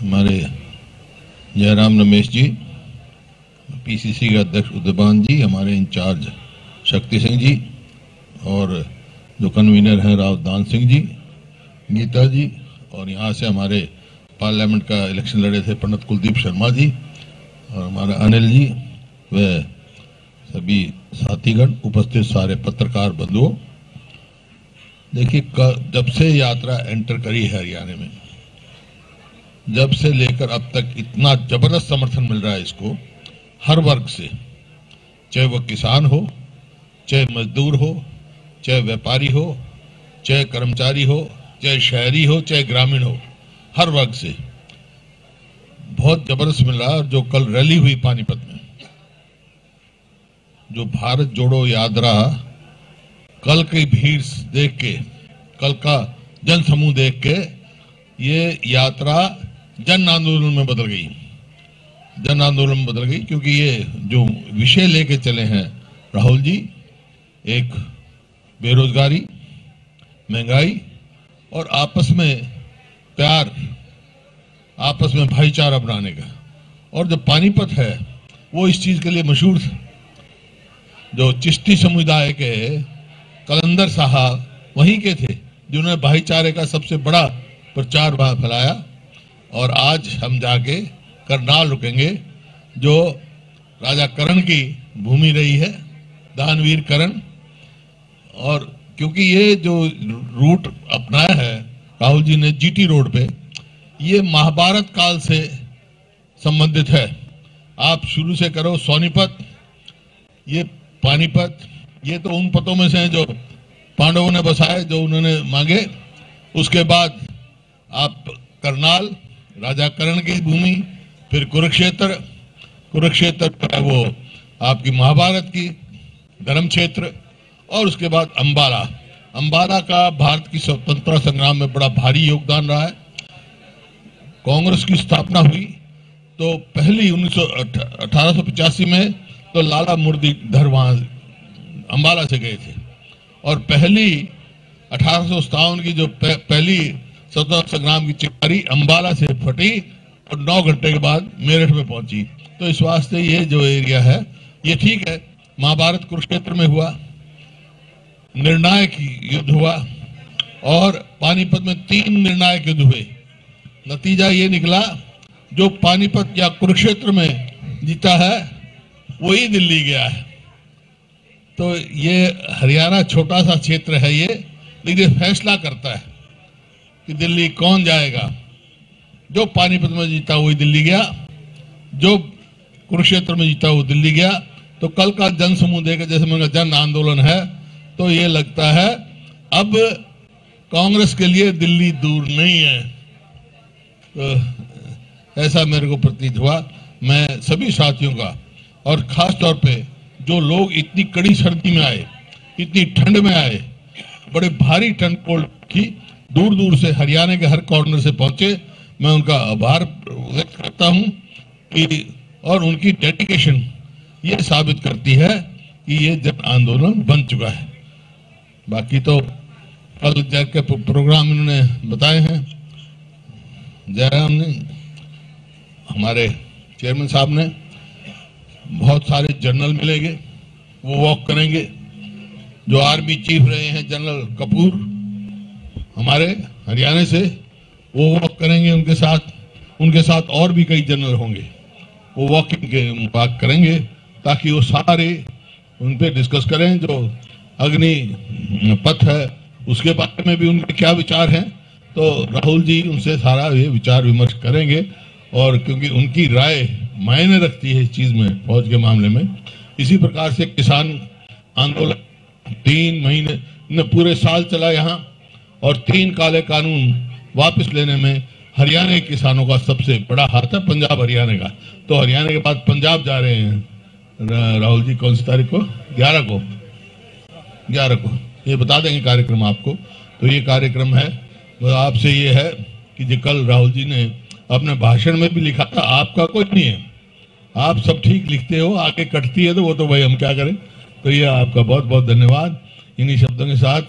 हमारे जयराम रमेश जी, पीसीसी के अध्यक्ष उदयपान जी, हमारे इंचार्ज शक्ति सिंह जी और जो कन्वीनर हैं राव दान सिंह जी, गीता जी और यहाँ से हमारे पार्लियामेंट का इलेक्शन लड़े थे पंडित कुलदीप शर्मा जी और हमारे अनिल जी व सभी साथीगण, उपस्थित सारे पत्रकार बंधुओं। देखिए जब से यात्रा एंटर करी है हरियाणा में जब से लेकर अब तक इतना ज़बरदस्त समर्थन मिल रहा है इसको, हर वर्ग से, चाहे वह किसान हो, चाहे मजदूर हो, चाहे व्यापारी हो, चाहे कर्मचारी हो, चाहे शहरी हो, चाहे ग्रामीण हो, हर वर्ग से बहुत ज़बरदस्त मिल रहा जो कल रैली हुई पानीपत में, जो भारत जोड़ो यात्रा कल की भीड़ देख के, कल का जन समूह देख के ये यात्रा जन आंदोलन में बदल गई। जन आंदोलन में बदल गई क्योंकि ये जो विषय लेके चले हैं, राहुल जी, एक बेरोजगारी, महँगाई और आपस में प्यार, आपस में भाईचारा बनाने का। और जो पानीपत है, वो इस चीज़ के लिए मशहूर था। जो चिश्ती समुदाय के कलंदर साहब वहीं के थे, जिन्होंने भाईचारे का सबसे बड़ा प्रचार फैलाया। और आज हम जाके करनाल रुकेंगे, जो राजा करण की भूमि रही है, दानवीर करण। और क्योंकि ये जो रूट अपनाया है, राहुल जी ने जीटी रोड पे, ये महाभारत काल से संबंधित है। आप शुरू से करो, सोनीपत, ये पानीपत, ये तो उन पतों में से हैं जो पांडवों ने बसाए, जो उन्होंने मांगे। उसके बाद आप करनाल राजा करण की भूमि, फिर कुरुक्षेत्र कुरुक्षेत्र वो आपकी महाभारत की धर्म क्षेत्र और उसके बाद अंबाला। अंबाला का भारत की स्वतंत्रता संग्राम में बड़ा भारी योगदान रहा है। कांग्रेस की स्थापना हुई तो पहली उन्नीस अठारह में तो लाला मुरलीधर वहाँ अंबाला से गए थे। और पहली अठारह की जो पहली स्वतंत्रता संग्राम की चिकारी अंबाला से फटी और नौ घंटे के बाद मेरठ में पहुँची। तो इस वास्ते ये जो एरिया है, ये ठीक है। महाभारत कुरुक्षेत्र में हुआ, निर्णायक युद्ध हुआ और पानीपत में तीन निर्णायक युद्ध हुए। नतीजा ये निकला, जो पानीपत या कुरुक्षेत्र में जीता है, वही दिल्ली गया है। तो ये हरियाणा छोटा सा क्षेत्र है ये, लेकिन फैसला करता है। कि दिल्ली कौन जाएगा? जो पानीपत में जीता वही दिल्ली गया, जो कुरुक्षेत्र में जीता वो दिल्ली गया तो कल का जन समूह देखकर जैसे मैंने जन आंदोलन है तो ये लगता है, अब कांग्रेस के लिए दिल्ली दूर नहीं है। तो ऐसा मेरे को प्रतीत हुआ। मैं सभी साथियों का, और खास तौर पे जो लोग इतनी कड़ी सर्दी में आए, इतनी ठंड में आए, बड़े भारी ठंड कोल्ड की दूर दूर से हरियाणा के हर कॉर्नर से पहुँचे। मैं उनका आभार व्यक्त करता हूँ कि, और उनकी डेडिकेशन ये साबित करती है कि ये जन आंदोलन बन चुका है। बाकी तो कल के प्रोग्राम इन्होंने बताए हैं। जयराम ने हमारे चेयरमैन साहब ने बहुत सारे जनरल मिलेंगे, वो वॉक करेंगे। जो आर्मी चीफ रहे हैं जनरल कपूर हमारे हरियाणा से, वो वॉक करेंगे उनके साथ उनके साथ और भी कई जनरल होंगे। वो वॉकिंग के बात करेंगे, ताकि वो सारे उन पर डिस्कस करें जो अग्नि पथ है, उसके बारे में भी उनके क्या विचार हैं। तो राहुल जी उनसे सारा ये विचार विमर्श करेंगे, और क्योंकि उनकी राय मायने रखती है इस चीज़ में, फौज के मामले में। इसी प्रकार से किसान आंदोलन तीन महीने पूरे साल चला यहाँ और तीन काले कानून वापस लेने में हरियाणा के किसानों का सबसे बड़ा हाथ है, पंजाब हरियाणा का। तो हरियाणा के बाद पंजाब जा रहे हैं। राहुल जी, कौन सी तारीख को? ग्यारह को। ग्यारह को। ये बता देंगे कार्यक्रम आपको। तो ये कार्यक्रम है तो आपसे ये है कि जो कल राहुल जी ने अपने भाषण में भी लिखा था, आपका कोई नहीं है। आप सब ठीक लिखते हो, आगे कटती है तो वो तो भाई हम क्या करें? तो ये आपका बहुत बहुत धन्यवाद। इन्हीं शब्दों के साथ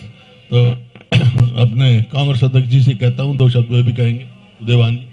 तो अपने कांग्रेस अध्यक्ष जी से कहता हूँ दो शब्द वे भी कहेंगे देवानी